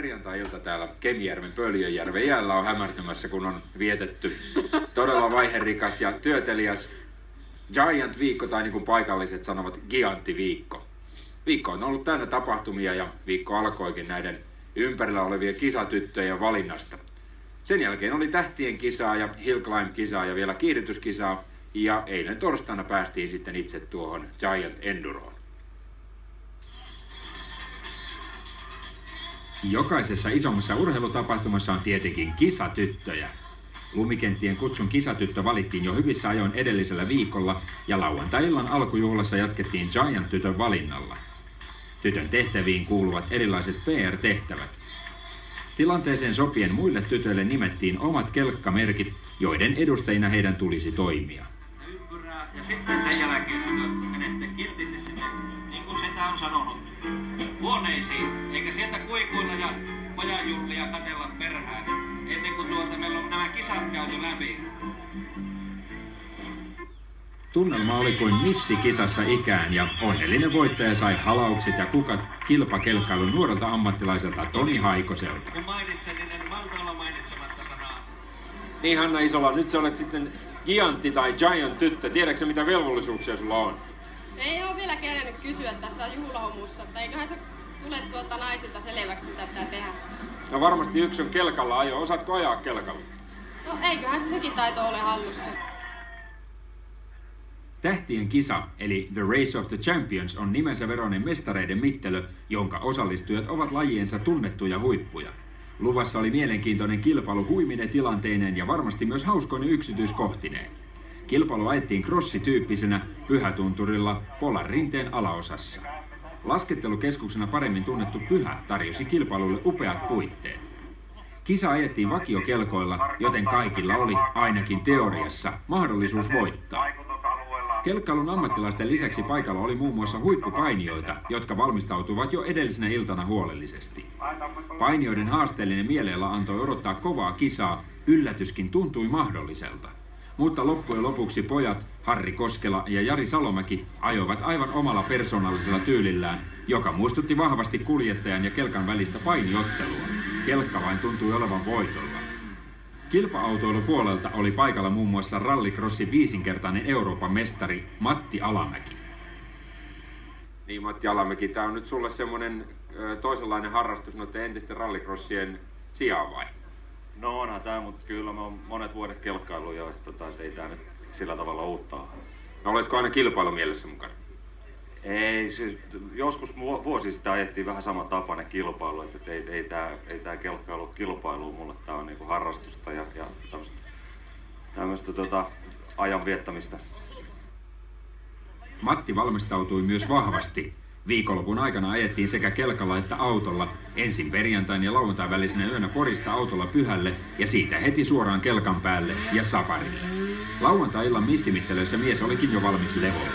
perjantai-ilta täällä Kemijärven Pöljönjärven jäällä on hämärtymässä, kun on vietetty todella vaiherikas ja työteliäs Giant-viikko, tai niin kuin paikalliset sanovat, Giantti-viikko. Viikko on ollut täynnä tapahtumia ja viikko alkoikin näiden ympärillä olevien kisatyttöjen valinnasta. Sen jälkeen oli tähtien kisaa ja hill climb kisaa ja vielä kiihdytyskisaa. Ja eilen torstaina päästiin sitten itse tuohon Giant Enduroon. Jokaisessa isommassa urheilutapahtumassa on tietenkin kisatyttöjä. Lumikenttien kutsun kisatyttö valittiin jo hyvissä ajoin edellisellä viikolla ja lauantai-illan alkujuhlassa jatkettiin Giant-tytön valinnalla. Tytön tehtäviin kuuluvat erilaiset PR-tehtävät. Tilanteeseen sopien muille tytöille nimettiin omat kelkkamerkit, joiden edustajina heidän tulisi toimia. Ja sitten sen jälkeen menette kiltisti sinne, niin kuin sitä on sanonut, huoneisiin, eikä sieltä kuikuilla ja pajajullia katella perään, ennen kuin tuota meillä on nämä kisat käyty läpi. Tunnelma oli kuin missi-kisassa ikään ja onnellinen voittaja sai halaukset ja kukat kilpakelkkailun nuorelta ammattilaiselta Toni Haikoselta. Kun mainitsen, niin en malta olla mainitsematta sanaa. Niin Hanna Isola, nyt sä olet sitten Giantti tai Giant tyttö. Tiedätkö mitä velvollisuuksia sulla on? Ei ole vielä kerennyt kysyä tässä juhlahumussa, että eiköhän se tule tuolta naisilta selväksi, mitä pitää tehdä. No varmasti yksi on kelkalla ajo. Osaatko ajaa kelkalla? No eiköhän se sekin taito ole hallussa. Tähtien kisa, eli The Race of the Champions, on nimensä veroinen mestareiden mittelö, jonka osallistujat ovat lajiensa tunnettuja huippuja. Luvassa oli mielenkiintoinen kilpailu huimine tilanteineen ja varmasti myös hauskoinen yksityiskohtineen. Kilpailu ajettiin crossityyppisenä pyhätunturilla Polan rinteen alaosassa. Laskettelukeskuksena paremmin tunnettu Pyhä tarjosi kilpailulle upeat puitteet. Kisa ajettiin vakiokelkoilla, joten kaikilla oli, ainakin teoriassa, mahdollisuus voittaa. Kelkkailun ammattilaisten lisäksi paikalla oli muun muassa huippupainijoita, jotka valmistautuvat jo edellisenä iltana huolellisesti. Painijoiden haasteellinen mieleellä antoi odottaa kovaa kisaa, yllätyskin tuntui mahdolliselta. Mutta loppujen lopuksi pojat Harri Koskela ja Jari Salomäki ajoivat aivan omalla persoonallisella tyylillään, joka muistutti vahvasti kuljettajan ja kelkan välistä painiottelua. Kelkka vain tuntui olevan voitolla. Kilpa-autoilupuolelta oli paikalla muun muassa rallycrossin viisinkertainen Euroopan mestari Matti Alamäki. Niin Matti Alamäki, tämä on nyt sulle semmoinen toisenlainen harrastus noiden entisten rallycrossien sijaan vai? No onhan tämä, mutta kyllä mä oon monet vuodet kelkkailu jo, että tota, ei tämä nyt sillä tavalla uutta. No oletko aina kilpailumielessä mukana? Ei, siis joskus vu- vuosi sitten ajettiin vähän sama tapainen kilpailu, että ei, ei tämä ei tää kelkkailu kilpailu, mulle tämä on niinku harrastusta ja, ja tämmöistä, tämmöistä tota, ajan viettämistä. Matti valmistautui myös vahvasti. Viikonlopun aikana ajettiin sekä kelkalla että autolla, ensin perjantain ja lauantain välisenä yönä Porista autolla pyhälle ja siitä heti suoraan kelkan päälle ja safarille. Lauantai-illan missimittelöissä mies olikin jo valmis levolle.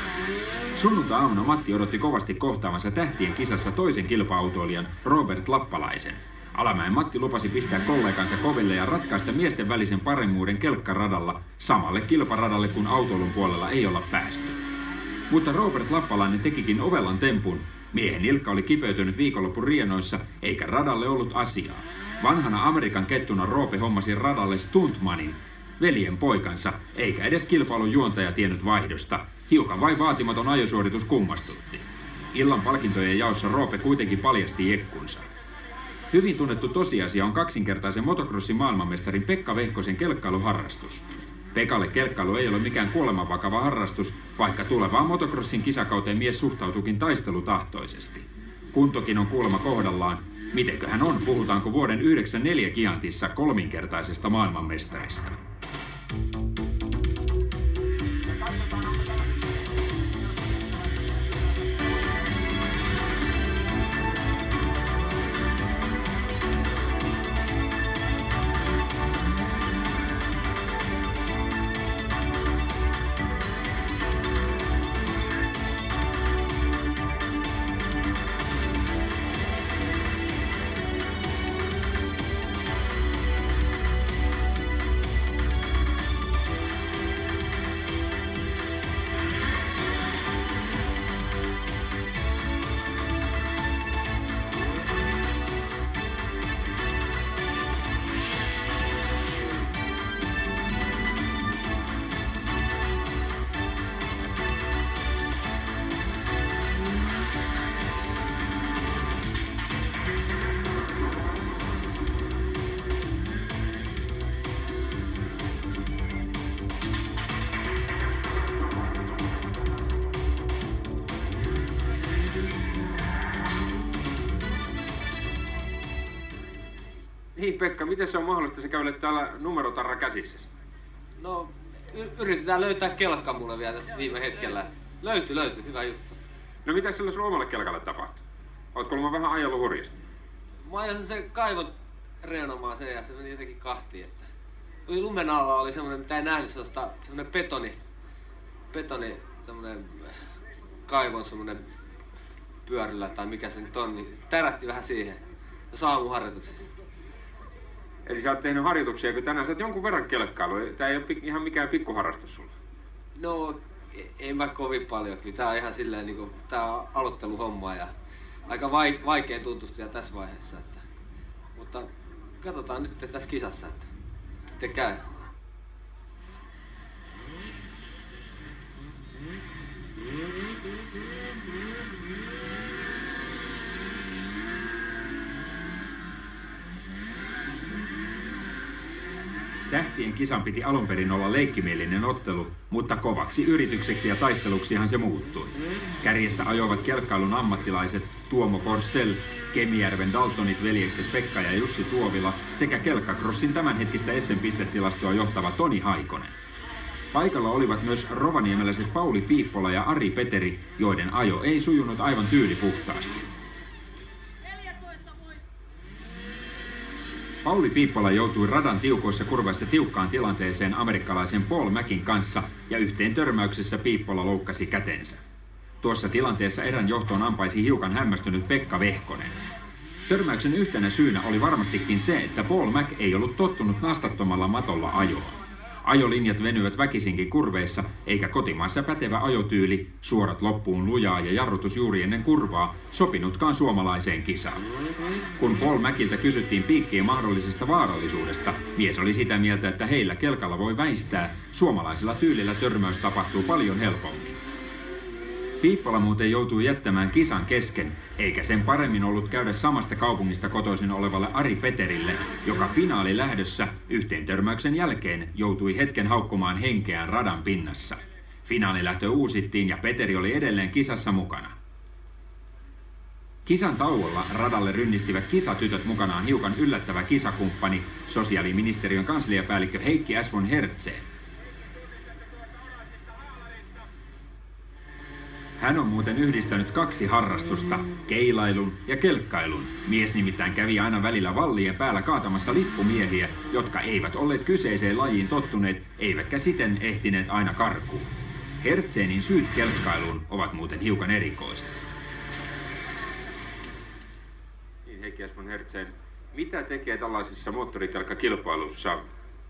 Sunnuntai-aamuna Matti odotti kovasti kohtaavansa tähtien kisassa toisen kilpa-autoilijan Robert Lappalaisen. Alamäen Matti lupasi pistää kollegansa koville ja ratkaista miesten välisen paremmuuden kelkkaradalla samalle kilparadalle kun autoilun puolella ei olla päästy. Mutta Robert Lappalainen tekikin ovellan tempun. Miehen Ilkka oli kipeytynyt viikonlopun rienoissa, eikä radalle ollut asiaa. Vanhana Amerikan kettuna Roope hommasi radalle Stuntmanin, veljen poikansa, eikä edes kilpailun juontaja tiennyt vaihdosta. Hiukan vain vaatimaton ajosuoritus kummastutti. Illan palkintojen jaossa Roope kuitenkin paljasti jekkunsa. Hyvin tunnettu tosiasia on kaksinkertaisen motocrossin maailmanmestarin Pekka Vehkosen kelkkailuharrastus. Pekalle kelkkailu ei ole mikään kuolemanvakava harrastus, vaikka tulevaan motocrossin kisakauteen mies suhtautuukin taistelutahtoisesti. Kuntokin on kuulemma kohdallaan. Mitenköhän on, puhutaanko vuoden 94 Kiantissa kolminkertaisesta maailmanmestarista? Niin Pekka, miten se on mahdollista, sä kävelet täällä numerotarra käsissä? No, yritetään löytää kelkka mulle vielä tässä viime hetkellä. Löytyi, löytyi, hyvä juttu. No mitä sillä sun omalle kelkalle tapahtuu? Ootko kuulemma vähän ajellut hurjasti? Mä ajasin sen kaivon reunamaan sen ja se meni jotenkin kahtiin. Että... Oli lumen alla oli semmoinen, mitä ei nähnyt sellaista, semmoinen betoni, betoni, semmoinen kaivon semmoinen pyörillä tai mikä se nyt on, niin tärähti vähän siihen. Ja aamuharjoituksessa. Eli sä oot tehnyt harjoituksia, kun tänään sä oot jonkun verran kelkkailu. Tää ei ole ihan mikään pikkuharrastus sulla. No, e- en mä kovin paljon. Tää on ihan silleen niinku, tää on aloitteluhomma ja aika vaik- vaikea tutustua tässä vaiheessa. Että, mutta katsotaan nyt tässä kisassa, että miten käy. Tähtien kisan piti alun perin olla leikkimielinen ottelu, mutta kovaksi yritykseksi ja taisteluksihan se muuttui. Kärjessä ajoivat kelkkailun ammattilaiset Tuomo Forssell, Kemijärven Daltonit veljekset Pekka ja Jussi Tuovila sekä kelkkakrossin tämänhetkistä SM-pistetilastoa johtava Toni Haikonen. Paikalla olivat myös rovaniemeläiset Pauli Piippola ja Ari Peteri, joiden ajo ei sujunut aivan tyylipuhtaasti. Pauli Piippola joutui radan tiukoissa kurvassa tiukkaan tilanteeseen amerikkalaisen Paul Mackin kanssa ja yhteen törmäyksessä Piippola loukkasi kätensä. Tuossa tilanteessa erän johtoon ampaisi hiukan hämmästynyt Pekka Vehkonen. Törmäyksen yhtenä syynä oli varmastikin se, että Paul Mac ei ollut tottunut nastattomalla matolla ajoon. Ajolinjat venyvät väkisinkin kurveissa, eikä kotimaassa pätevä ajotyyli, suorat loppuun lujaa ja jarrutus juuri ennen kurvaa, sopinutkaan suomalaiseen kisaan. Kun Paul Mäkiltä kysyttiin piikkien mahdollisesta vaarallisuudesta, mies oli sitä mieltä, että heillä kelkalla voi väistää, suomalaisella tyylillä törmäys tapahtuu paljon helpommin. Piippola muuten joutui jättämään kisan kesken, eikä sen paremmin ollut käydä samasta kaupungista kotoisin olevalle Ari Peterille, joka finaali lähdössä yhteen törmäyksen jälkeen joutui hetken haukkumaan henkeään radan pinnassa. Finaalilähtö uusittiin ja Peteri oli edelleen kisassa mukana. Kisan tauolla radalle rynnistivät kisatytöt mukanaan hiukan yllättävä kisakumppani, sosiaaliministeriön kansliapäällikkö Heikki S. von Hertzeen. Hän on muuten yhdistänyt kaksi harrastusta, keilailun ja kelkkailun. Mies nimittäin kävi aina välillä vallien päällä kaatamassa lippumiehiä, jotka eivät olleet kyseiseen lajiin tottuneet, eivätkä siten ehtineet aina karkuun. Hertseenin syyt kelkkailuun ovat muuten hiukan erikoiset. Niin Heikki Esmon Hertseen, mitä tekee tällaisessa moottorikelkkakilpailussa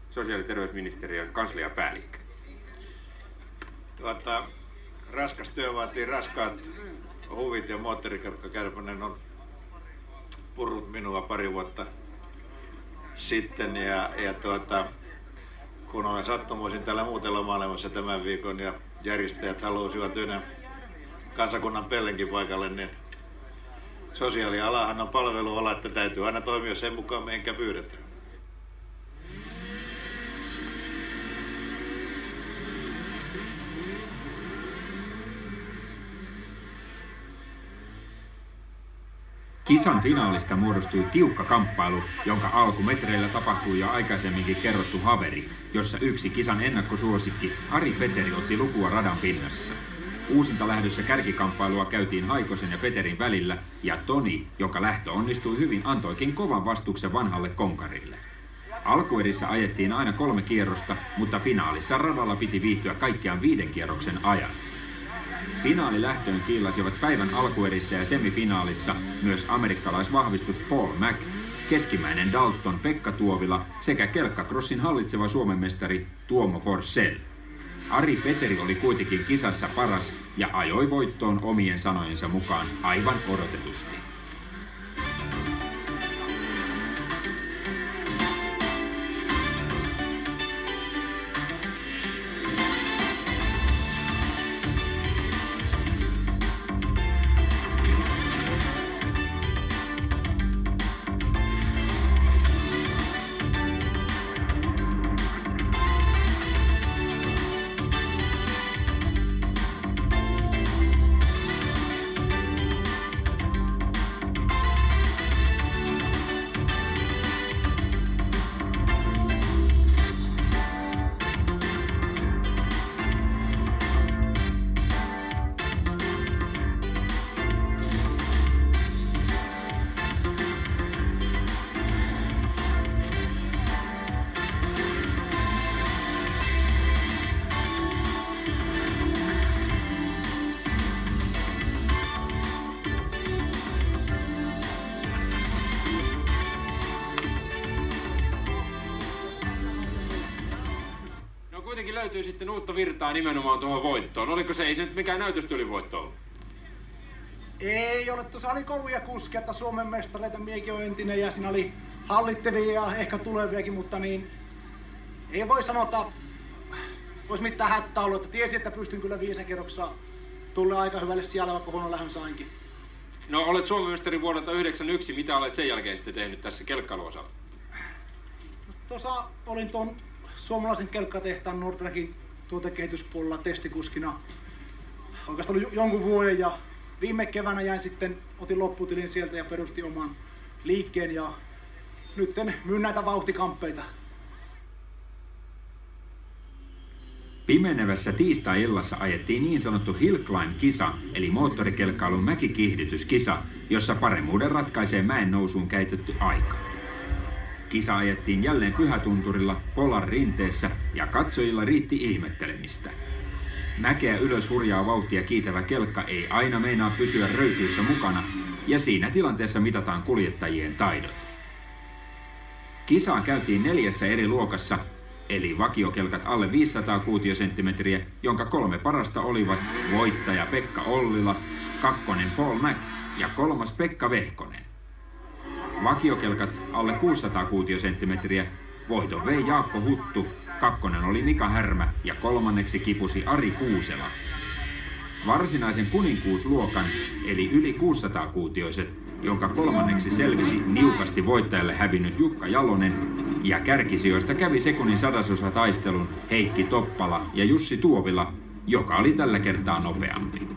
sosiaali- ja terveysministeriön kansliapäällikkö? Tuota, raskas työ vaatii raskaat huvit ja moottorikelkkakärpänen on purrut minua pari vuotta sitten ja, ja tuota, kun olen sattumoisin täällä muutella maailmassa tämän viikon ja järjestäjät halusivat yhden kansakunnan pellenkin paikalle, niin sosiaalialahan on palveluala, että täytyy aina toimia sen mukaan, mihinkä pyydetään. Kisan finaalista muodostui tiukka kamppailu, jonka alkumetreillä tapahtui jo aikaisemminkin kerrottu haveri, jossa yksi kisan ennakkosuosikki Ari Peteri otti lukua radan pinnassa. Uusinta lähdössä kärkikamppailua käytiin Haikosen ja Peterin välillä, ja Toni, joka lähtö onnistui hyvin, antoikin kovan vastuksen vanhalle konkarille. Alkuerissä ajettiin aina kolme kierrosta, mutta finaalissa radalla piti viihtyä kaikkiaan viiden kierroksen ajan. Finaalilähtöön kiillasivat päivän alkuerissä ja semifinaalissa myös amerikkalaisvahvistus Paul Mac, keskimäinen Dalton Pekka Tuovila sekä kelkkakrossin hallitseva Suomen mestari Tuomo Forsell. Ari Peteri oli kuitenkin kisassa paras ja ajoi voittoon omien sanojensa mukaan aivan odotetusti. Löytyy sitten uutta virtaa nimenomaan tuohon voittoon. Oliko se, ei se nyt mikään näytöstyli voitto ollut? Ei ole, tuossa oli kovia kuskeja, että Suomen mestareita miekin on entinen ja siinä oli hallittavia ja ehkä tuleviakin, mutta niin ei voi sanota, olisi mitään hätää ollut, että tiesi, että pystyn kyllä viisakerroksessa tulla aika hyvälle sijalle, vaikka huono lähön sainkin. No olet Suomen mestari vuodelta 91. Mitä olet sen jälkeen sitten tehnyt tässä kelkkailuosalta? Tuossa olin tuon suomalaisen kelkkatehtaan Nordtrackin tuotekehityspuolella testikuskina oikeastaan oli jonkun vuoden ja viime keväänä jäin sitten, otin lopputilin sieltä ja perustin oman liikkeen ja nyt myyn näitä vauhtikamppeita. Pimenevässä tiistai-illassa ajettiin niin sanottu Hill Climb-kisa, eli moottorikelkkailun mäkikiihdytyskisa, jossa paremmuuden ratkaisee mäen nousuun käytetty aika. Kisa ajettiin jälleen pyhätunturilla, Polar rinteessä ja katsojilla riitti ihmettelemistä. Mäkeä ylös hurjaa vauhtia kiitävä kelkka ei aina meinaa pysyä röytyissä mukana, ja siinä tilanteessa mitataan kuljettajien taidot. Kisaa käytiin neljässä eri luokassa, eli vakiokelkat alle 500 kuutiosenttimetriä, jonka kolme parasta olivat voittaja Pekka Ollila, kakkonen Paul Mac ja kolmas Pekka Vehkonen. Vakiokelkat alle 600 kuutiosenttimetriä, voiton vei Jaakko Huttu, kakkonen oli Mika Härmä ja kolmanneksi kipusi Ari Kuusela. Varsinaisen kuninkuusluokan, eli yli 600 kuutioiset, jonka kolmanneksi selvisi niukasti voittajalle hävinnyt Jukka Jalonen, ja kärkisijoista kävi sekunnin sadasosa taistelun Heikki Toppala ja Jussi Tuovila, joka oli tällä kertaa nopeampi.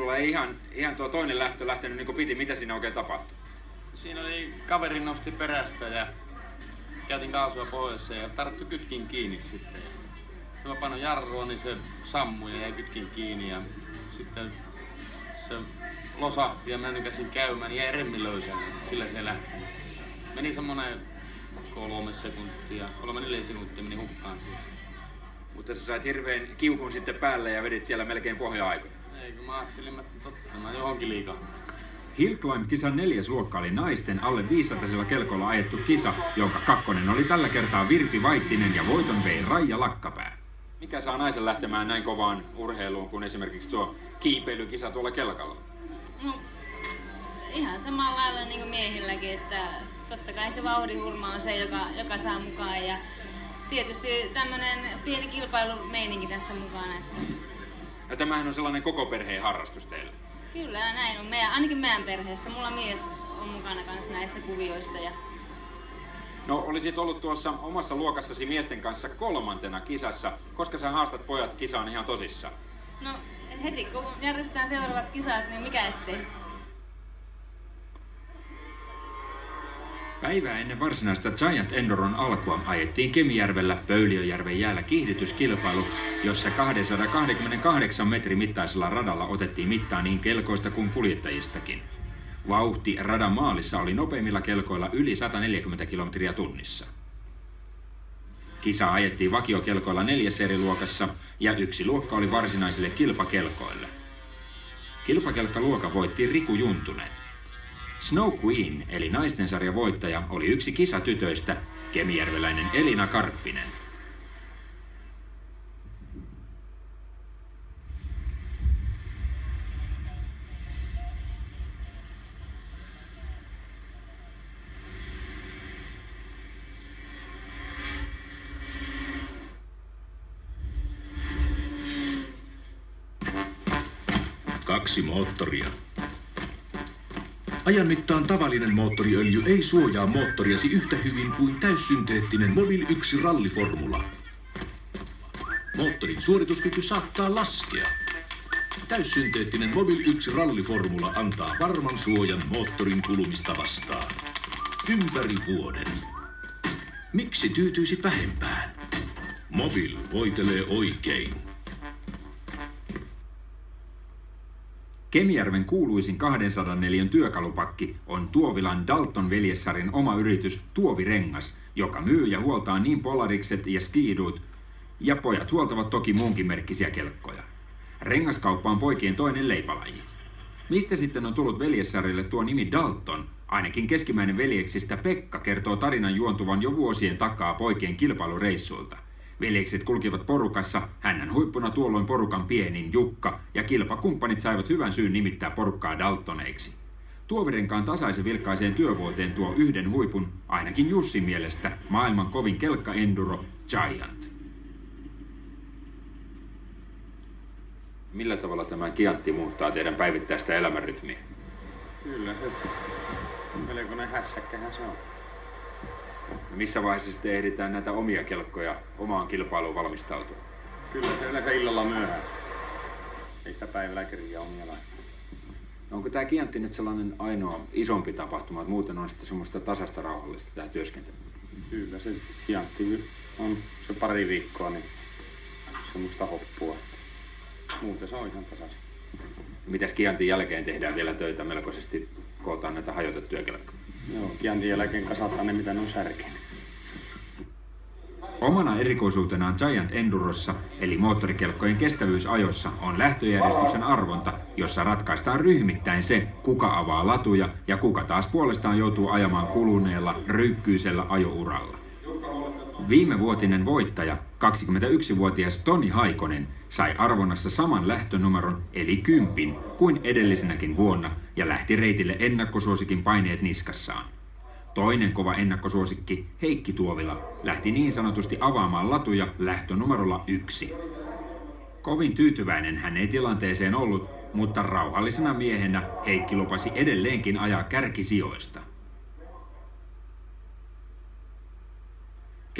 Sinulla ei ihan, ihan tuo toinen lähtö lähtenyt niin kuin piti. Mitä siinä oikein tapahtui? Siinä oli kaveri nosti perästä ja käytin kaasua pois ja tarttu kytkin kiinni sitten. Se mä painoin jarrua, niin se sammui ja jäi kytkin kiinni ja sitten se losahti ja mä nykäsin käymään, jäi remmi löysälle. Sillä se lähti. Meni semmonen kolme sekuntia, kolme neljä sekuntia meni hukkaan siihen. Mutta sä sait hirveän kiukun sitten päälle ja vedit siellä melkein pohja-aikoja. Ei, kun mä ajattelin, että totta, mä johonkin liikahtaa. Hill Climb-kisan neljäs luokka oli naisten alle 500 kelkolla ajettu kisa, jonka kakkonen oli tällä kertaa Virpi Vaittinen ja voiton vei Raija Lakkapää. Mikä saa naisen lähtemään näin kovaan urheiluun kuin esimerkiksi tuo kiipeilykisa tuolla kelkalla? No, ihan samalla lailla niin kuin miehilläkin, että totta kai se vauhdihurma on se, joka, joka saa mukaan ja tietysti tämmöinen pieni kilpailumeininki tässä mukana. Että Ja tämähän on sellainen koko perheen harrastus teille. kyllä näin on. Meidän, ainakin meidän perheessä. Mulla mies on mukana kanssa näissä kuvioissa ja No, olisit ollut tuossa omassa luokassasi miesten kanssa kolmantena kisassa, koska sä haastat pojat kisaan ihan tosissaan. no heti kun järjestetään seuraavat kisat, niin mikä ettei. Päivää ennen varsinaista Giant Enduron alkua ajettiin Kemijärvellä Pöyliöjärven jäällä kiihdytyskilpailu, jossa 228 metrin mittaisella radalla otettiin mittaa niin kelkoista kuin kuljettajistakin. Vauhti radan maalissa oli nopeimmilla kelkoilla yli 140 kilometriä tunnissa. Kisa ajettiin vakiokelkoilla neljäs eri luokassa ja yksi luokka oli varsinaisille kilpakelkoille. Kilpakelkkaluokan voitti Riku Juntunen. Snow Queen, eli naisten sarjan voittaja, oli yksi kisatytöistä, kemijärveläinen Elina Karppinen. Kaksi moottoria. Ajan mittaan tavallinen moottoriöljy ei suojaa moottoriasi yhtä hyvin kuin täyssynteettinen Mobil 1 ralliformula. Moottorin suorituskyky saattaa laskea. Täyssynteettinen Mobil 1 ralliformula antaa varman suojan moottorin kulumista vastaan. Ympäri vuoden. Miksi tyytyisit vähempään? Mobil voitelee oikein. Kemijärven kuuluisin 204 työkalupakki on Tuovilan Dalton veljessarin oma yritys Tuovirengas, joka myy ja huoltaa niin polarikset ja skiidut, ja pojat huoltavat toki muunkin merkkisiä kelkkoja. Rengaskauppa on poikien toinen leipälaji. Mistä sitten on tullut veljessarille tuo nimi Dalton? Ainakin keskimmäinen veljeksistä Pekka kertoo tarinan juontuvan jo vuosien takaa poikien kilpailureissuilta – Veljekset kulkivat porukassa, hänen huippuna tuolloin porukan pienin Jukka, ja kilpakumppanit saivat hyvän syyn nimittää porukkaa Daltoneiksi. Tuovirenkaan tasaisen vilkkaiseen työvuoteen tuo yhden huipun, ainakin Jussin mielestä, maailman kovin kelkka enduro Giant. Millä tavalla tämä kiantti muuttaa teidän päivittäistä elämänrytmiä? Kyllä se melkoinen hässäkkähän se on. Missä vaiheessa sitten ehditään näitä omia kelkkoja omaan kilpailuun valmistautua? Kyllä se yleensä illalla myöhään. Ei sitä päivällä kirjaa omia laittaa. Onko tämä kiantti nyt sellainen ainoa isompi tapahtuma, että muuten on sitten semmoista tasasta rauhallista tämä työskentely? Kyllä se kiantti on se pari viikkoa, niin semmoista hoppua. Muuten se on ihan tasasta. Mitäs kiantin jälkeen tehdään vielä töitä melkoisesti, kootaan näitä hajotettuja kelkkoja? Joo, kiantin jälkeen kasataan ne, mitä ne on särkenyt. Omana erikoisuutenaan Giant Endurossa, eli moottorikelkkojen kestävyysajossa, on lähtöjärjestyksen arvonta, jossa ratkaistaan ryhmittäin se, kuka avaa latuja ja kuka taas puolestaan joutuu ajamaan kuluneella, ryykkyisellä ajouralla. Viime vuotinen voittaja, 21-vuotias Toni Haikonen, sai arvonnassa saman lähtönumeron eli kympin kuin edellisenäkin vuonna ja lähti reitille ennakkosuosikin paineet niskassaan. Toinen kova ennakkosuosikki, Heikki Tuovila, lähti niin sanotusti avaamaan latuja lähtönumerolla yksi. Kovin tyytyväinen hän ei tilanteeseen ollut, mutta rauhallisena miehenä Heikki lupasi edelleenkin ajaa kärkisijoista.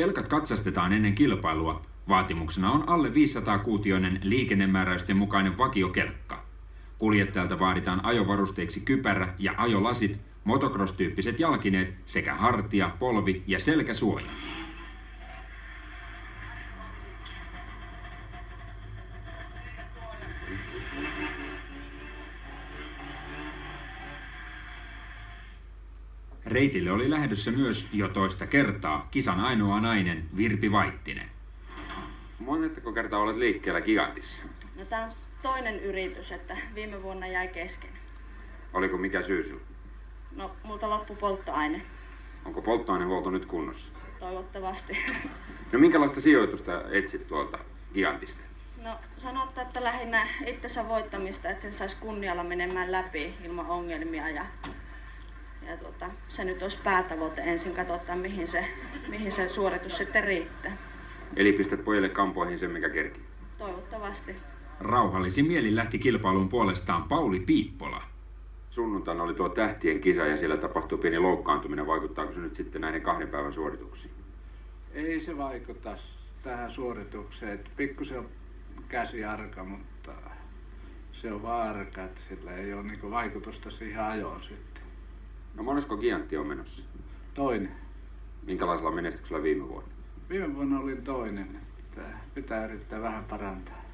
Kelkat katsastetaan ennen kilpailua. Vaatimuksena on alle 500-kuutioinen liikennemääräysten mukainen vakiokelkka. Kuljettajalta vaaditaan ajovarusteiksi kypärä ja ajolasit, motocross-tyyppiset jalkineet sekä hartia, polvi ja selkäsuoja. Reitille oli lähdössä myös jo toista kertaa kisan ainoa nainen Virpi Vaittinen. Monettako kertaa olet liikkeellä Gigantissa? No tää on toinen yritys, että viime vuonna jäi kesken. Oliko mikä syy sinulla? No, multa loppu polttoaine. Onko polttoainehuolto nyt kunnossa? Toivottavasti. No minkälaista sijoitusta etsit tuolta Gigantista? No sanotte, että lähinnä itsensä voittamista, että sen saisi kunnialla menemään läpi ilman ongelmia ja, ja tota, se nyt olisi päätavoite ensin katsotaan mihin se, mihin se suoritus sitten riittää. Eli pistät pojille kampoihin sen mikä kerkii? Toivottavasti. Rauhallisin mielin lähti kilpailuun puolestaan Pauli Piippola. Sunnuntaina oli tuo tähtien kisa ja siellä tapahtui pieni loukkaantuminen. Vaikuttaako se nyt sitten näiden kahden päivän suorituksiin? Ei se vaikuta tähän suoritukseen. Pikkusen on käsi arka, mutta se on vaan arka, että sillä ei ole niin vaikutusta siihen ajoon sitten. No monesko Giantti on menossa? Toinen. Minkälaisella menestyksellä viime vuonna? Viime vuonna olin toinen. Että pitää yrittää vähän parantaa.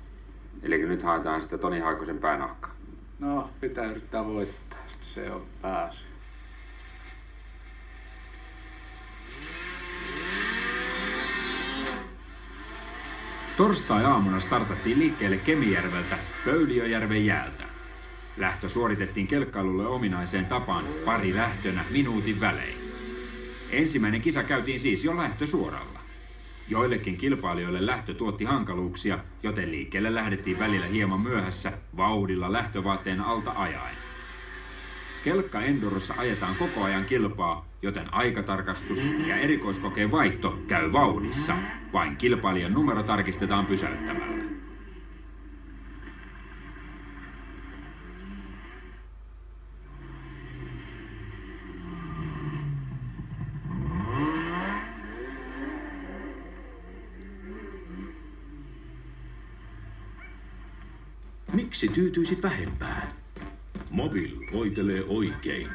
Eli nyt haetaan sitä Toni Haikosen päänahkaa. No, pitää yrittää voittaa. Se on pääsy. Torstai-aamuna startattiin liikkeelle Kemijärveltä Pöyliöjärven jäältä. Lähtö suoritettiin kelkkailulle ominaiseen tapaan pari lähtönä minuutin välein. Ensimmäinen kisa käytiin siis jo lähtösuoralla. Joillekin kilpailijoille lähtö tuotti hankaluuksia, joten liikkeelle lähdettiin välillä hieman myöhässä vauhdilla lähtövaatteen alta ajaen. Kelkka Endorossa ajetaan koko ajan kilpaa, joten aikatarkastus ja erikoiskokeen vaihto käy vauhdissa. Vain kilpailijan numero tarkistetaan pysäyttämällä. Miksi tyytyisit vähempään? Mobil voitelee oikein.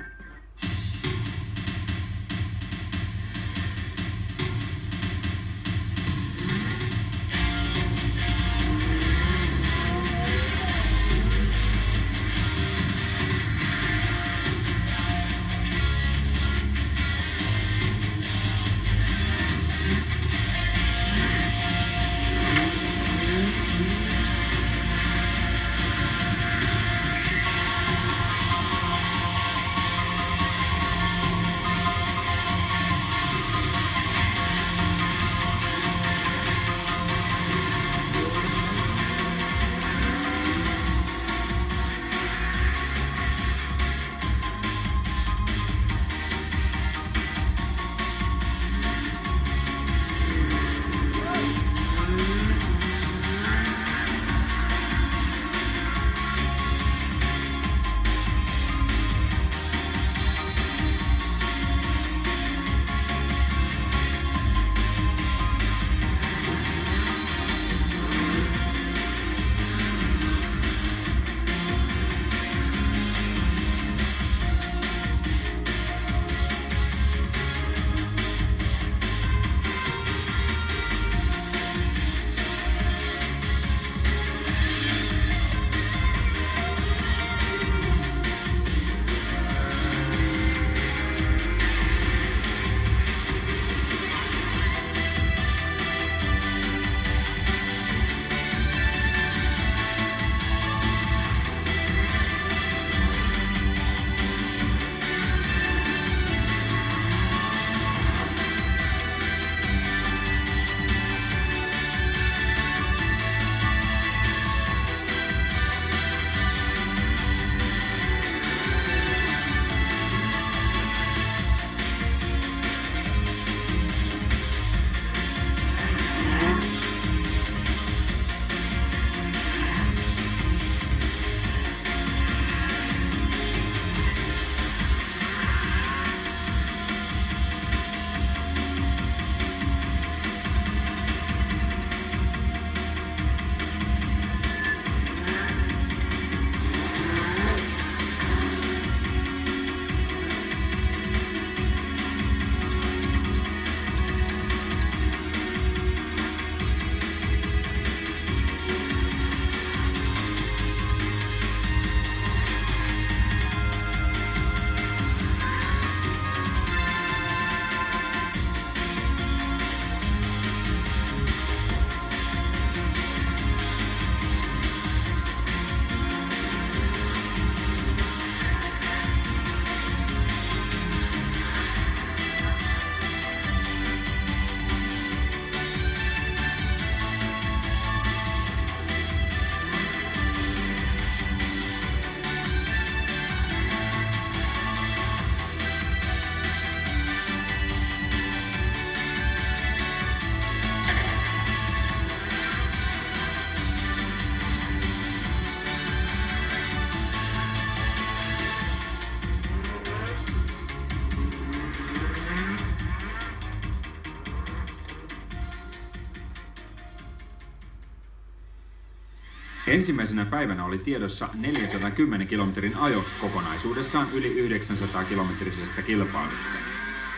Ensimmäisenä päivänä oli tiedossa 410 kilometrin ajo kokonaisuudessaan yli 900 kilometrisestä kilpailusta.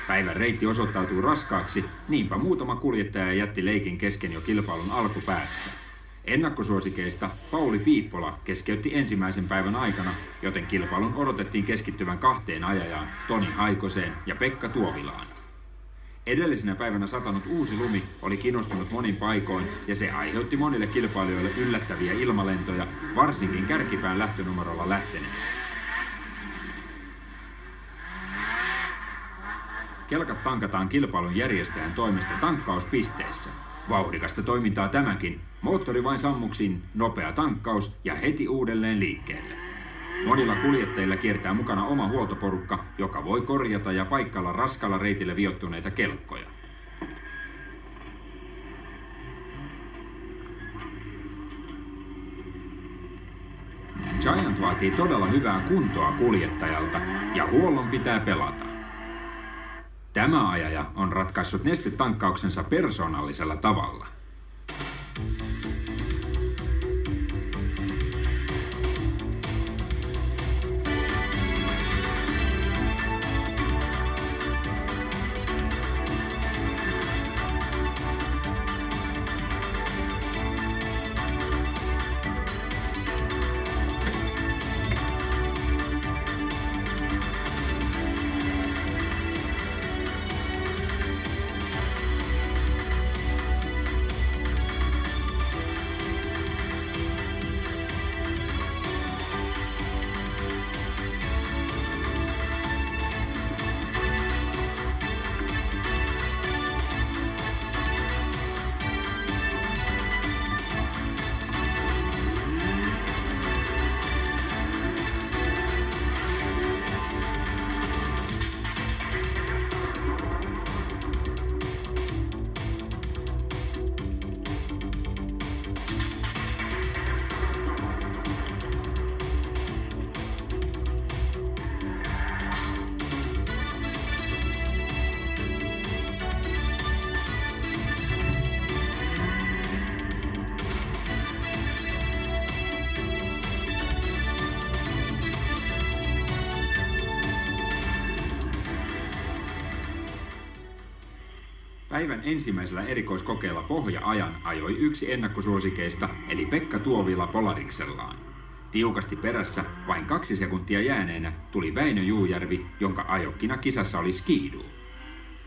Päivän reitti osoittautui raskaaksi, niinpä muutama kuljettaja jätti leikin kesken jo kilpailun alkupäässä. Ennakkosuosikeista Pauli Piippola keskeytti ensimmäisen päivän aikana, joten kilpailun odotettiin keskittyvän kahteen ajajaan, Toni Haikoseen ja Pekka Tuovilaan. Edellisenä päivänä satanut uusi lumi oli kiinnostunut monin paikoin ja se aiheutti monille kilpailijoille yllättäviä ilmalentoja, varsinkin kärkipään lähtönumerolla lähteneille. Kelkat tankataan kilpailun järjestäjän toimesta tankkauspisteessä. Vauhdikasta toimintaa tämäkin. Moottori vain sammuksiin, nopea tankkaus ja heti uudelleen liikkeelle. Monilla kuljettajilla kiertää mukana oma huoltoporukka, joka voi korjata ja paikkailla raskalla reitillä viottuneita kelkkoja. Giant vaatii todella hyvää kuntoa kuljettajalta ja huollon pitää pelata. Tämä ajaja on ratkaissut nestetankkauksensa persoonallisella tavalla. Päivän ensimmäisellä erikoiskokeella pohja-ajan ajoi yksi ennakkosuosikeista, eli Pekka Tuovila Polariksellaan. Tiukasti perässä, vain kaksi sekuntia jääneenä, tuli Väinö Juujärvi, jonka ajokkina kisassa oli Skiidu.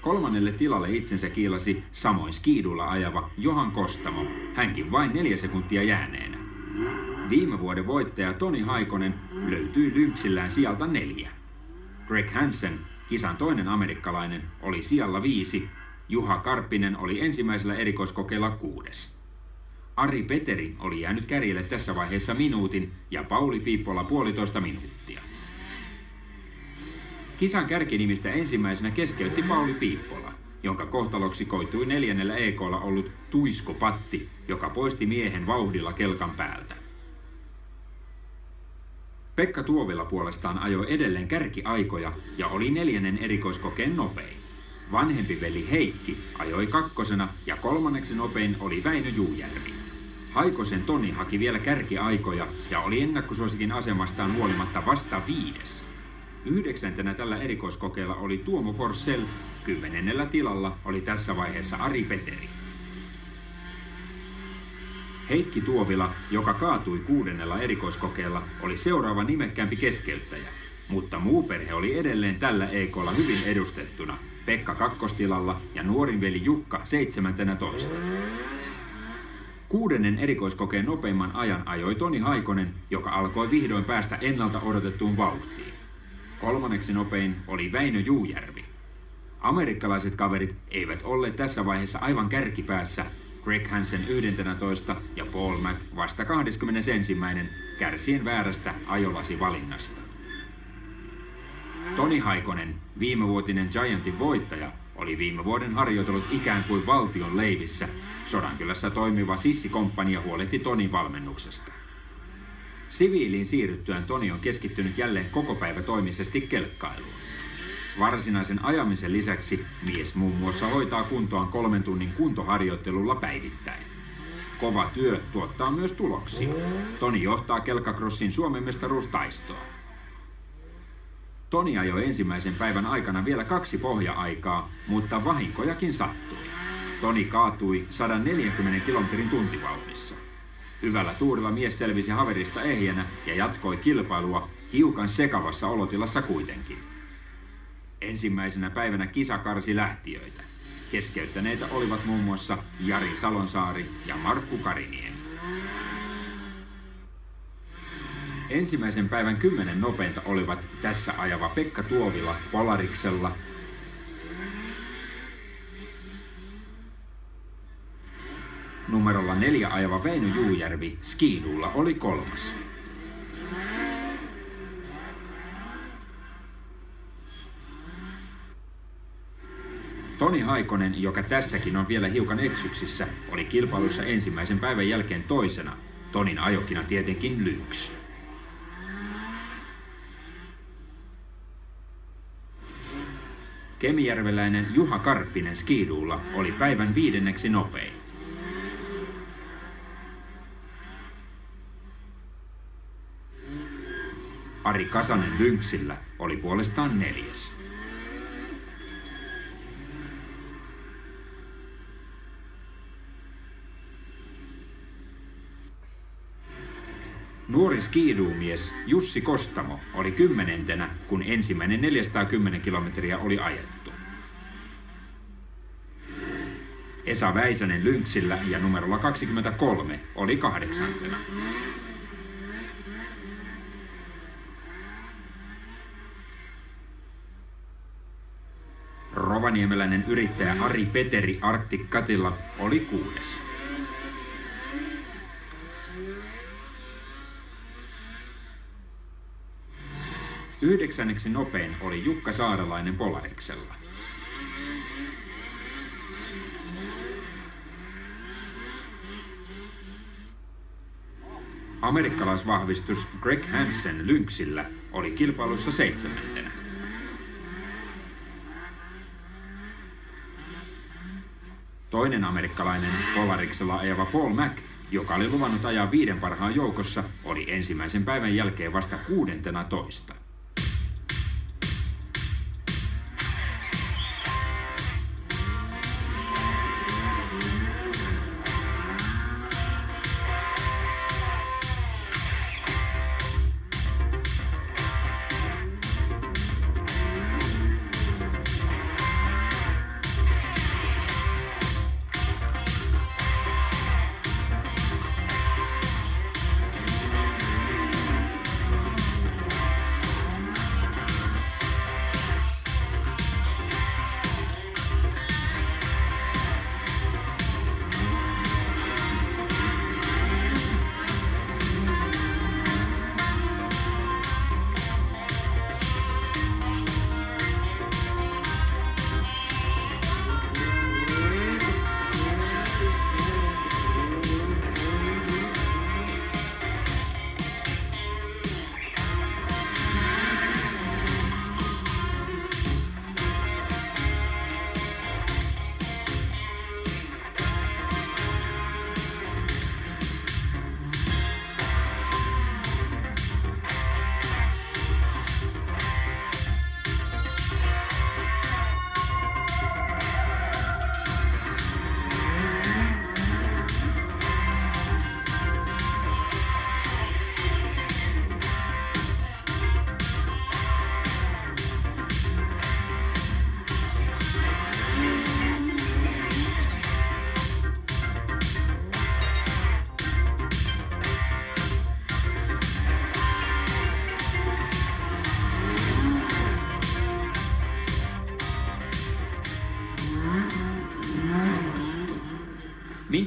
Kolmannelle tilalle itsensä kiilasi samoin Skiidulla ajava Johan Kostamo, hänkin vain neljä sekuntia jääneenä. Viime vuoden voittaja Toni Haikonen löytyi lynksillään sieltä neljä. Greg Hansen, kisan toinen amerikkalainen, oli siellä viisi Juha Karppinen oli ensimmäisellä erikoiskokeella kuudes. Ari Peteri oli jäänyt kärjelle tässä vaiheessa minuutin ja Pauli Piippola puolitoista minuuttia. Kisan kärkinimistä ensimmäisenä keskeytti Pauli Piippola, jonka kohtaloksi koitui neljännellä EKlla ollut Tuisko Patti, joka poisti miehen vauhdilla kelkan päältä. Pekka Tuovila puolestaan ajoi edelleen kärkiaikoja ja oli neljännen erikoiskokeen nopein. Vanhempi veli Heikki ajoi kakkosena ja kolmanneksi nopein oli Väinö Juujärvi. Haikosen Toni haki vielä kärkiaikoja ja oli ennakkosuosikin asemastaan huolimatta vasta viides. Yhdeksäntenä tällä erikoiskokeella oli Tuomo Forssell, kymmenennellä tilalla oli tässä vaiheessa Ari Peteri. Heikki Tuovila, joka kaatui kuudennella erikoiskokeella, oli seuraava nimekkäämpi keskeyttäjä, mutta muu perhe oli edelleen tällä EKlla hyvin edustettuna, Pekka kakkostilalla ja nuorin veli Jukka 17. Kuudennen erikoiskokeen nopeimman ajan ajoi Toni Haikonen, joka alkoi vihdoin päästä ennalta odotettuun vauhtiin. Kolmanneksi nopein oli Väinö Juujärvi. Amerikkalaiset kaverit eivät olleet tässä vaiheessa aivan kärkipäässä, Greg Hansen 11 ja Paul Mac vasta 21. kärsien väärästä ajolasi valinnasta. Toni Haikonen, viimevuotinen Giantin voittaja, oli viime vuoden harjoitellut ikään kuin valtion leivissä. Sodankylässä toimiva Sissi-komppania huolehti Tonin valmennuksesta. Siviiliin siirryttyään Toni on keskittynyt jälleen koko päivä toimisesti kelkkailuun. Varsinaisen ajamisen lisäksi mies muun muassa hoitaa kuntoaan kolmen tunnin kuntoharjoittelulla päivittäin. Kova työ tuottaa myös tuloksia. Toni johtaa kelkakrossin Suomen mestaruustaistoa. Toni ajoi ensimmäisen päivän aikana vielä kaksi pohja-aikaa, mutta vahinkojakin sattui. Toni kaatui 140 kilometrin tuntivauhdissa. Hyvällä tuurilla mies selvisi haverista ehjänä ja jatkoi kilpailua hiukan sekavassa olotilassa kuitenkin. Ensimmäisenä päivänä kisa karsi lähtiöitä. Keskeyttäneitä olivat muun muassa Jari Salonsaari ja Markku Kariniemi. Ensimmäisen päivän kymmenen nopeinta olivat tässä ajava Pekka Tuovila Polariksella, Numerolla neljä ajava Veinu Juujärvi Skiidulla oli kolmas. Toni Haikonen, joka tässäkin on vielä hiukan eksyksissä, oli kilpailussa ensimmäisen päivän jälkeen toisena. Tonin ajokina tietenkin Lynx. Kemijärveläinen Juha Karppinen skiiduulla oli päivän viidenneksi nopein. Ari Kasanen Lynxillä oli puolestaan neljäs. Nuori skiiduumies Jussi Kostamo oli kymmenentenä, kun ensimmäinen 410 kilometriä oli ajettu. Esa Väisänen Lynxillä ja numerolla 23 oli kahdeksantena. Rovaniemeläinen yrittäjä Ari Peteri Arctic Katilla oli kuudes. Yhdeksänneksi nopein oli Jukka Saaralainen Polariksella. Amerikkalaisvahvistus Greg Hansen Lynxillä oli kilpailussa seitsemäntenä. Toinen amerikkalainen Polariksella ajava Paul Mack, joka oli luvannut ajaa viiden parhaan joukossa, oli ensimmäisen päivän jälkeen vasta kuudentena toista.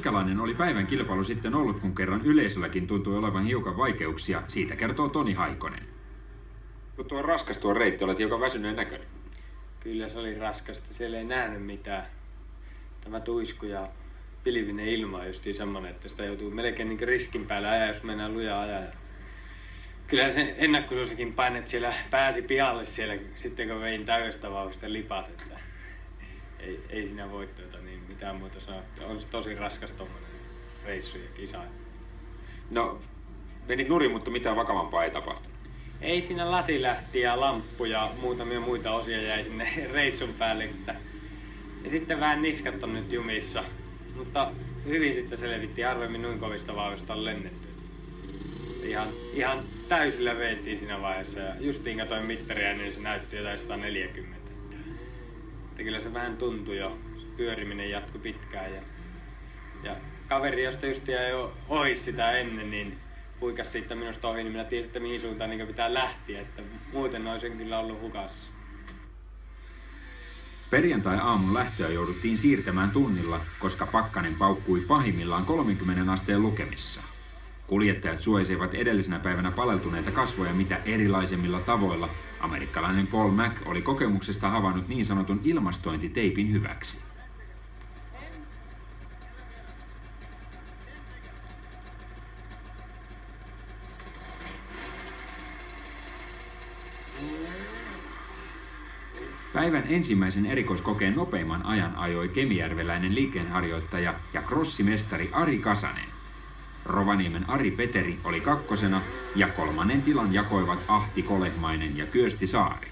Minkälainen oli päivän kilpailu sitten ollut, kun kerran yleisölläkin tuntui olevan hiukan vaikeuksia, siitä kertoo Toni Haikonen. Kun tuo on raskas tuo reitti, olet hiukan väsyneen näköinen. Kyllä se oli raskasta, siellä ei nähnyt mitään. Tämä tuisku ja pilvinen ilma on justiin semmonen, että sitä joutuu melkein niin riskin päällä ajaa, jos mennään lujaa ajaa. Kyllä sen ennakkosuosikin painet siellä pääsi pihalle siellä sitten kun vein täydestä vauhdista lipat, että ei, ei siinä voittoita niin mitään muuta sanoa. On se tosi raskas tommonen reissu ja kisa. No, menit nurin, mutta mitään vakavampaa ei tapahtunut. ei siinä lasilähti ja lamppu ja muutamia muita osia jäi sinne reissun päälle. Että... Ja sitten vähän niskat on nyt jumissa. Mutta hyvin sitten selvittiin, harvemmin noin kovista vauvista on lennetty. Ihan, ihan täysillä veettiin siinä vaiheessa ja justiin katsoin mittaria, niin se näytti jotain 140. Että, kyllä se vähän tuntui jo, pyöriminen jatkui pitkään ja, ja kaveri, josta just jäi ohi sitä ennen, niin huikas siitä minusta ohi, niin minä tiesin, että mihin suuntaan niin pitää lähteä, että muuten olisin kyllä ollut hukassa. Perjantai-aamun lähtöä jouduttiin siirtämään tunnilla, koska pakkanen paukkui pahimmillaan 30 asteen lukemissa. Kuljettajat suojasivat edellisenä päivänä paleltuneita kasvoja mitä erilaisemmilla tavoilla. Amerikkalainen Paul Mack oli kokemuksesta havainnut niin sanotun ilmastointiteipin hyväksi. Päivän ensimmäisen erikoiskokeen nopeimman ajan ajoi kemijärveläinen liikkeenharjoittaja ja crossimestari Ari Kasanen. Rovaniemen Ari Peteri oli kakkosena ja kolmannen tilan jakoivat Ahti Kolehmainen ja Kyösti Saari.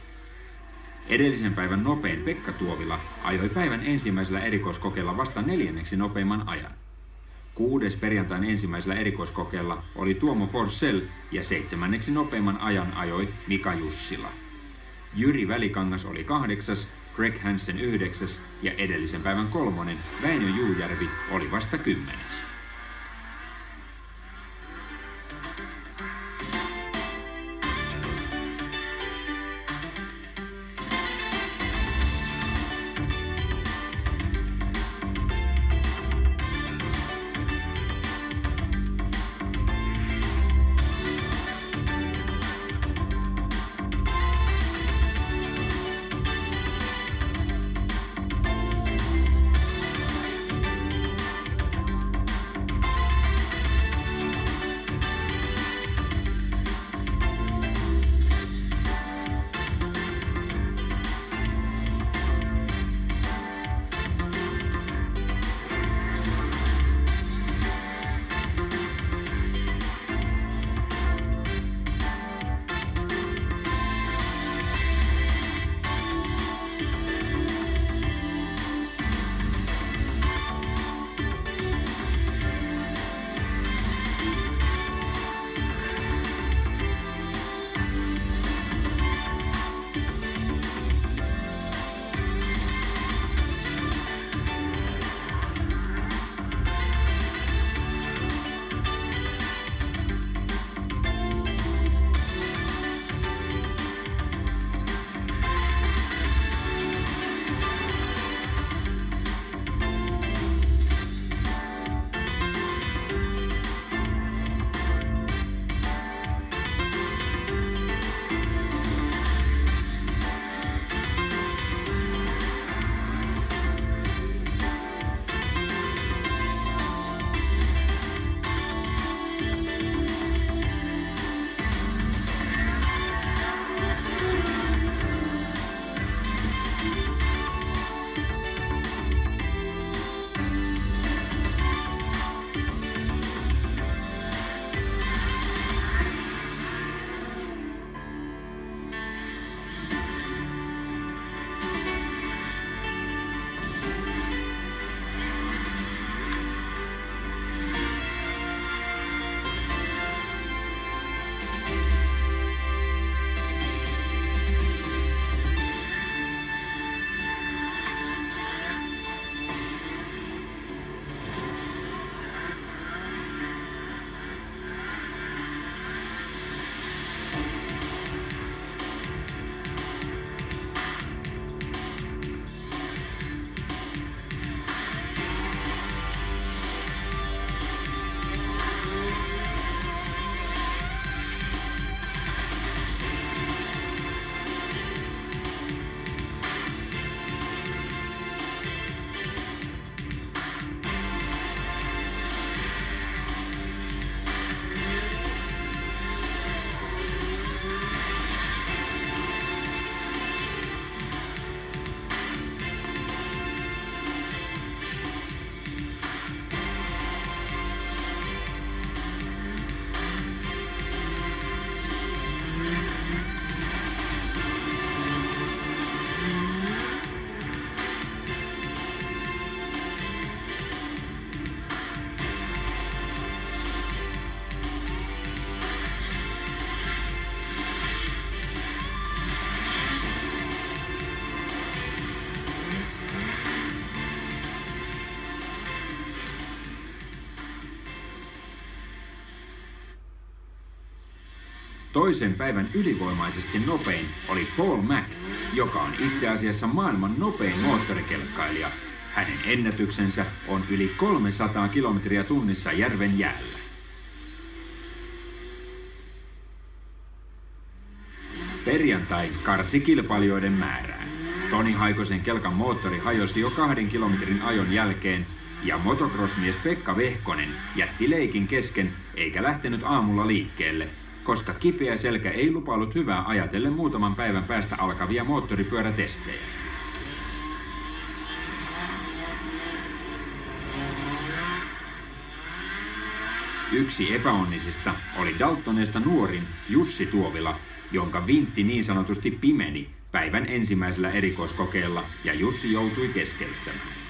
Edellisen päivän nopein Pekka Tuovila ajoi päivän ensimmäisellä erikoiskokeella vasta neljänneksi nopeimman ajan. Kuudes perjantain ensimmäisellä erikoiskokeella oli Tuomo Forsell ja seitsemänneksi nopeimman ajan ajoi Mika Jussila. Jyri Välikangas oli kahdeksas, Greg Hansen yhdeksäs ja edellisen päivän kolmonen Väinö Juujärvi oli vasta kymmenes. Toisen päivän ylivoimaisesti nopein oli Paul Mack, joka on itse asiassa maailman nopein moottorikelkkailija. Hänen ennätyksensä on yli 300 kilometriä tunnissa järven jäällä. Perjantai karsi kilpailijoiden määrää. Toni Haikosen kelkan moottori hajosi jo kahden kilometrin ajon jälkeen ja motocrossmies Pekka Vehkonen jätti leikin kesken eikä lähtenyt aamulla liikkeelle, koska kipeä selkä ei lupailut hyvää ajatellen muutaman päivän päästä alkavia moottoripyörätestejä. Yksi epäonnisista oli Daltonesta nuorin Jussi Tuovila, jonka vintti niin sanotusti pimeni päivän ensimmäisellä erikoiskokeella ja Jussi joutui keskeyttämään.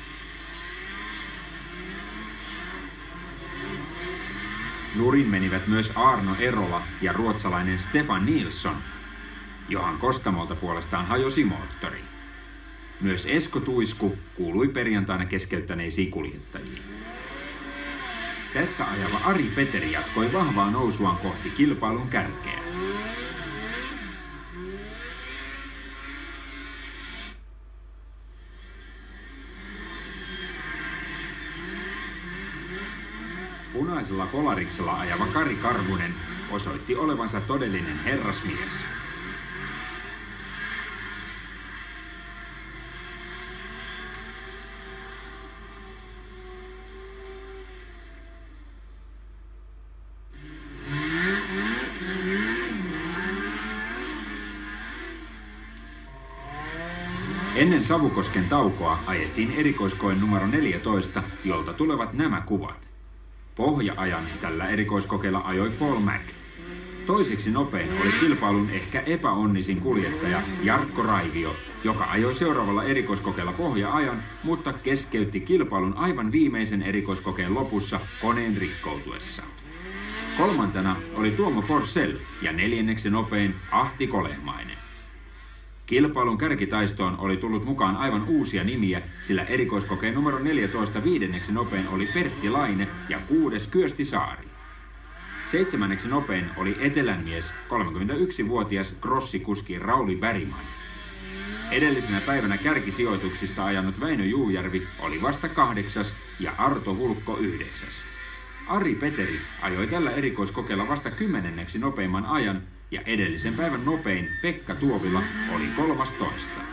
Nurin menivät myös Arno Erola ja ruotsalainen Stefan Nilsson. Johan Kostamolta puolestaan hajosi moottori. Myös Esko Tuisku kuului perjantaina keskeyttäneisiin kuljettajiin. Tässä ajava Ari Peteri jatkoi vahvaa nousuaan kohti kilpailun kärkeä. Punaisella kolariksella ajava Kari Karvunen osoitti olevansa todellinen herrasmies. Ennen Savukosken taukoa ajettiin erikoiskoen numero 14, jolta tulevat nämä kuvat. Pohjaajan tällä erikoiskokeella ajoi Paul Mack. Toiseksi nopein oli kilpailun ehkä epäonnisin kuljettaja Jarkko Raivio, joka ajoi seuraavalla erikoiskokeella pohjaajan, mutta keskeytti kilpailun aivan viimeisen erikoiskokeen lopussa koneen rikkoutuessa. Kolmantena oli Tuomo Forsell ja neljänneksi nopein Ahti Kolehmainen. Kilpailun kärkitaistoon oli tullut mukaan aivan uusia nimiä, sillä erikoiskokeen numero 14 viidenneksi nopein oli Pertti Laine ja kuudes Kyösti Saari. Seitsemänneksi nopein oli etelänmies, 31-vuotias krossikuski Rauli Bergman. Edellisenä päivänä kärkisijoituksista ajanut Väinö Juujärvi oli vasta kahdeksas ja Arto Vulkko yhdeksäs. Ari Peteri ajoi tällä erikoiskokeella vasta kymmenenneksi nopeimman ajan ja edellisen päivän nopein Pekka Tuovila oli 13.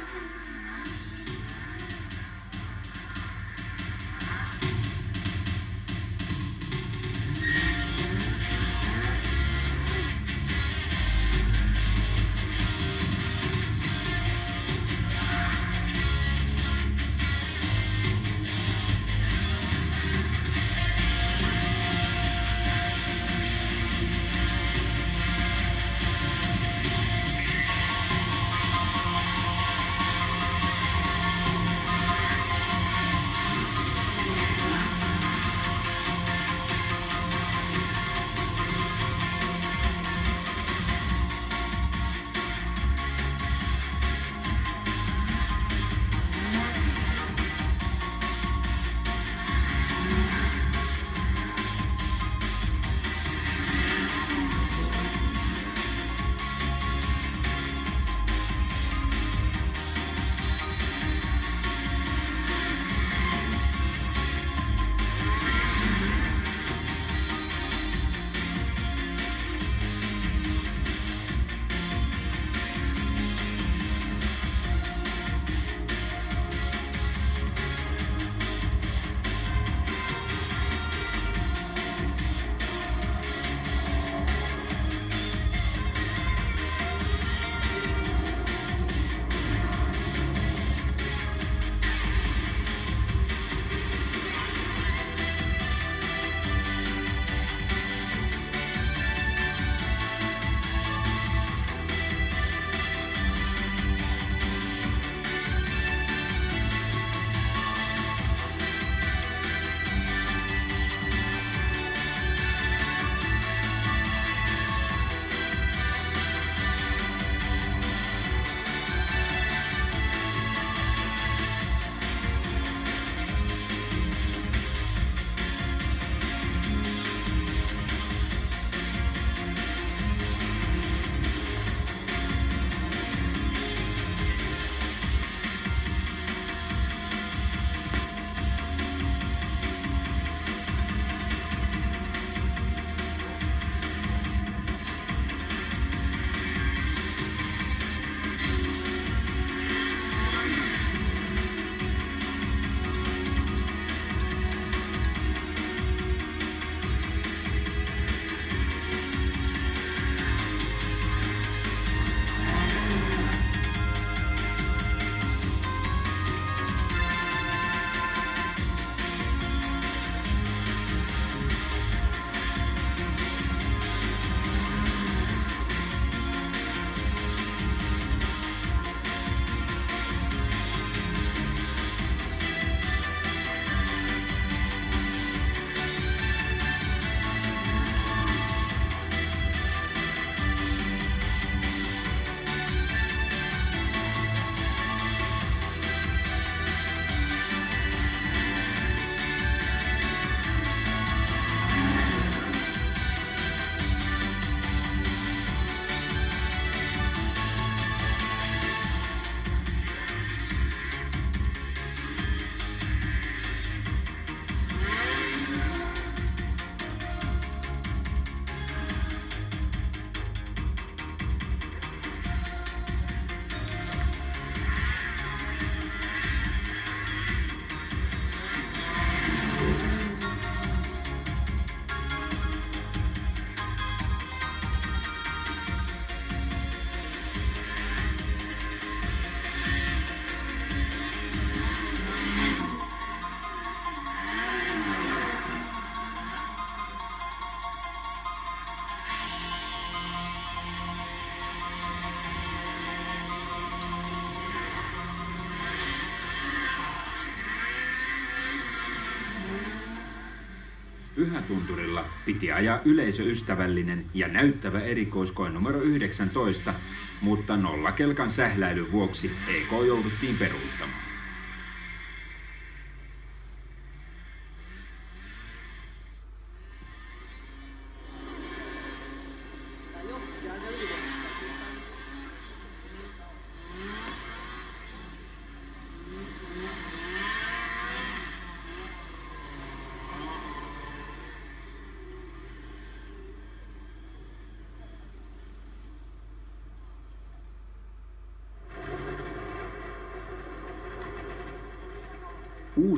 Pyhätunturilla piti ajaa yleisöystävällinen ja näyttävä erikoiskoe numero 19, mutta nollakelkan sähläilyn vuoksi EK jouduttiin peruuttamaan.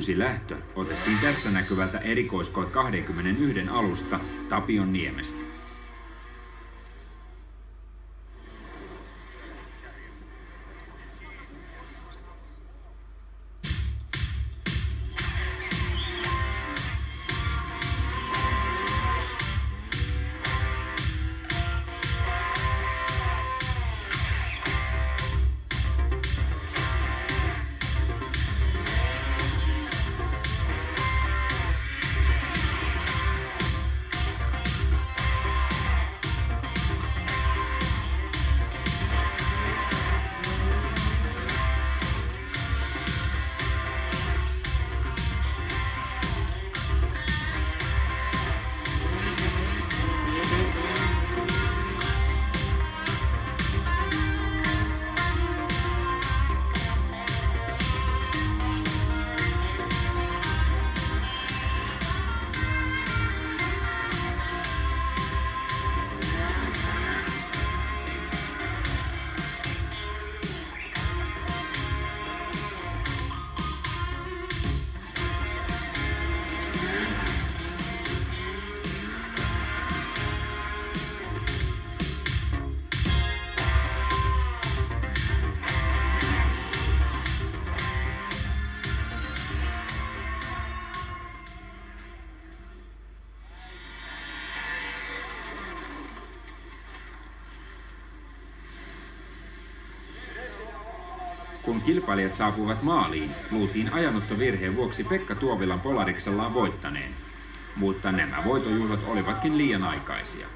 Uusi lähtö otettiin tässä näkyvältä erikoiskoe 21 alusta Tapion niemestä. Kilpailijat saapuivat maaliin, luultiin ajanottovirheen vuoksi Pekka Tuovilan Polariksellaan voittaneen. Mutta nämä voitojuhlat olivatkin liian aikaisia.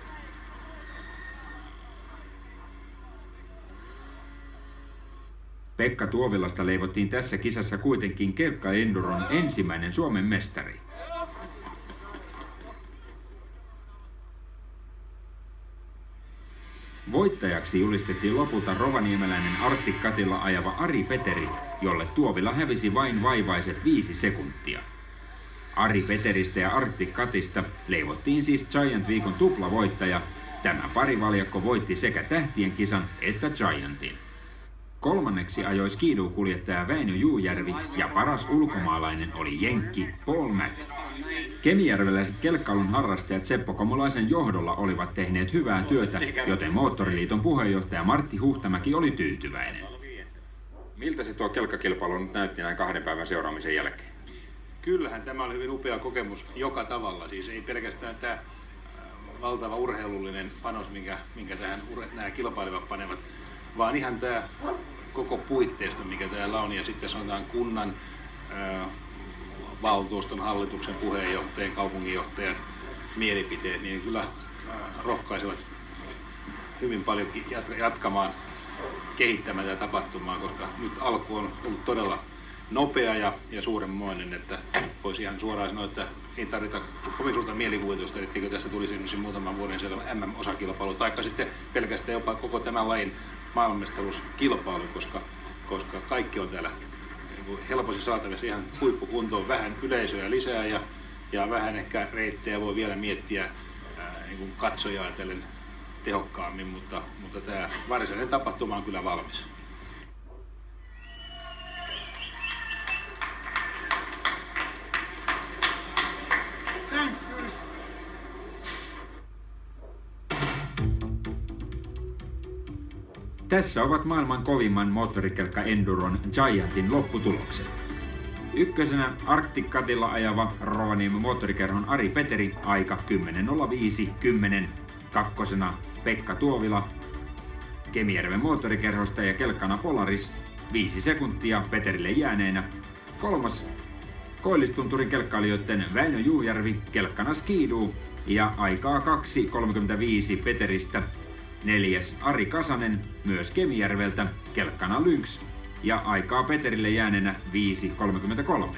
Pekka Tuovilasta leivottiin tässä kisassa kuitenkin Kelkka Enduron ensimmäinen Suomen mestari. Voittajaksi julistettiin lopulta rovaniemeläinen Artti Katilla ajava Ari Peteri, jolle Tuovila hävisi vain vaivaiset viisi sekuntia. Ari Peteristä ja Artti Katista leivottiin siis Giant Viikon tuplavoittaja. Tämä parivaljakko voitti sekä tähtien kisan että Giantin. Kolmanneksi ajoi skiidukuljettaja Väinö Juujärvi ja paras ulkomaalainen oli Jenkki Paul Mack. Kemijärveläiset kelkkailun harrastajat Seppo Komulaisen johdolla olivat tehneet hyvää työtä, joten Moottoriliiton puheenjohtaja Martti Huhtamäki oli tyytyväinen. Miltä se tuo kelkkakilpailu nyt näytti näin kahden päivän seuraamisen jälkeen? Kyllähän tämä oli hyvin upea kokemus joka tavalla. Siis ei pelkästään tämä valtava urheilullinen panos, minkä, minkä tähän nämä kilpailevat panevat, vaan ihan tämä koko puitteisto, mikä täällä on, ja sitten sanotaan kunnan, ää, valtuuston, hallituksen puheenjohtajan, kaupunginjohtajan mielipiteet, niin kyllä ää, rohkaisevat hyvin paljon jatkamaan kehittämään tätä tapahtumaa, koska nyt alku on ollut todella nopea ja, ja suuremmoinen, että voisi ihan suoraan sanoa, että ei tarvita kovin suurta mielikuvitusta, etteikö tässä tulisi muutaman vuoden siellä MM-osakilpailu, taikka sitten pelkästään jopa koko tämän lajin maailmanmestaruuskilpailu, koska, koska kaikki on täällä helposti saatavissa ihan huippukuntoon, vähän yleisöä lisää ja, ja vähän ehkä reittejä voi vielä miettiä ää, niin kuin katsojaa ajatellen tehokkaammin, mutta, mutta tämä varsinainen tapahtuma on kyllä valmis. Tässä ovat maailman kovimman moottorikelkka Enduron Giantin lopputulokset. Ykkösenä Arctic Cutilla ajava Rovaniemen moottorikerhon Ari Peteri aika 10.05.10. Kakkosena Pekka Tuovila Kemijärven moottorikerhosta ja kelkkana Polaris 5 sekuntia Peterille jääneenä. Kolmas Koillistunturin kelkkailijoiden Väinö Juujärvi kelkkana Skiduu ja aikaa 2.35 Peteristä. Neljäs Ari Kasanen myös Kemijärveltä kelkkana Lynx ja aikaa Peterille jäänenä 5.33.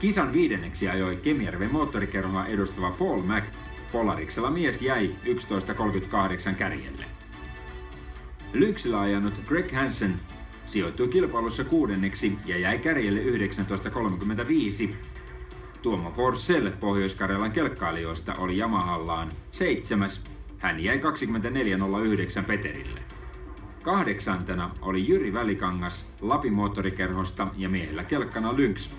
Kisan viidenneksi ajoi Kemijärven moottorikerhoa edustava Paul Mac. Polariksella mies jäi 11.38 kärjelle. Lynxillä ajanut Greg Hansen sijoittui kilpailussa kuudenneksi ja jäi kärjelle 19.35. Tuomo Forsell Pohjois-Karjalan kelkkailijoista oli Yamahallaan seitsemäs. Hän jäi 24.09 Peterille. Kahdeksantena oli Jyri Välikangas Lapin moottorikerhosta ja miehellä kelkkana Lynx.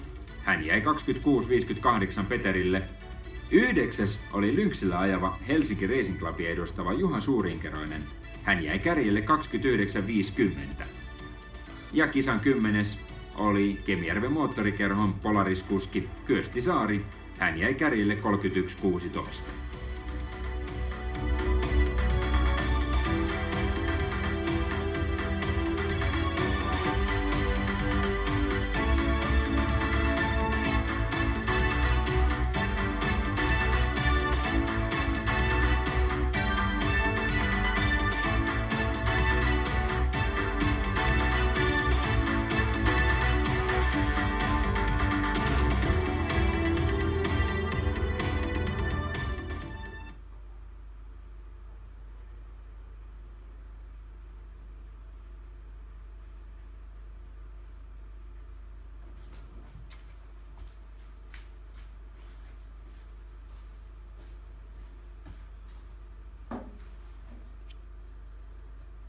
Hän jäi 26.58 Peterille. Yhdeksäs oli Lynxillä ajava Helsinki Racing Clubin edustava Juha Suurinkeroinen. Hän jäi kärjelle 29.50. Ja kisan kymmenes oli Kemijärven moottorikerhon polariskuski Kyösti Saari. Hän jäi kärjelle 31.16.